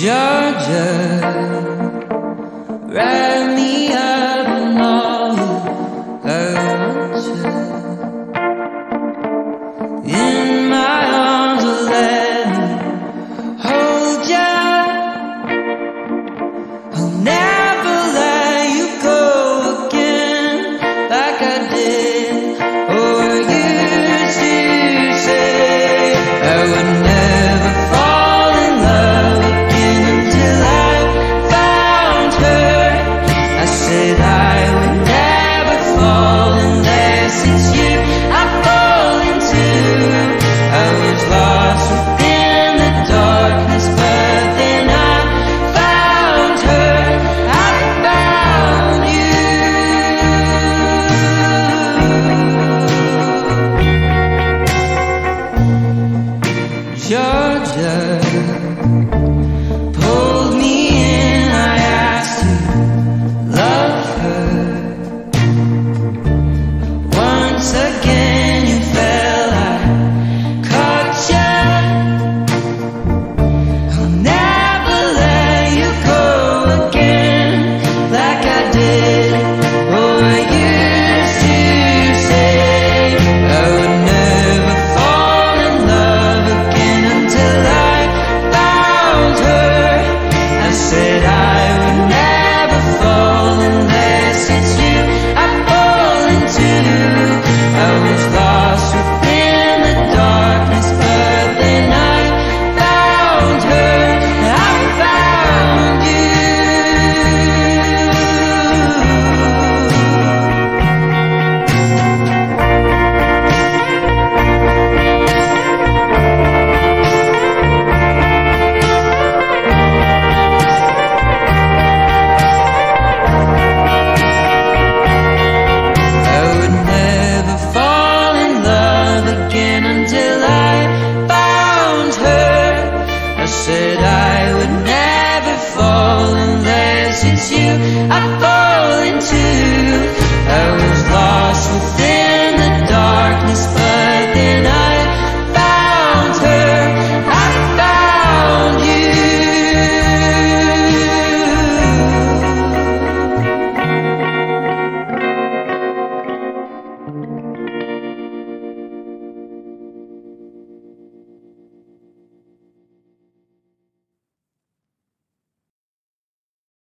Georgia, write me up. desert. Said I would never fall unless it's you. I